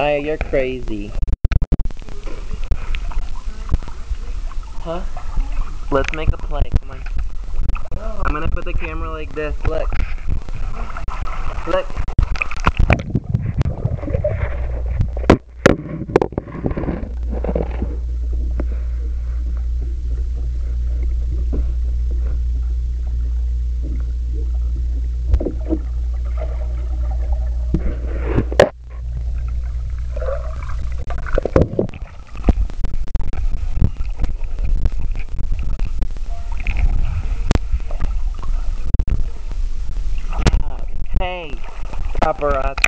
Aya, you're crazy. Huh? Let's make a play. Come on. I'm gonna put the camera like this. Look. Look. Hey, paparazzi.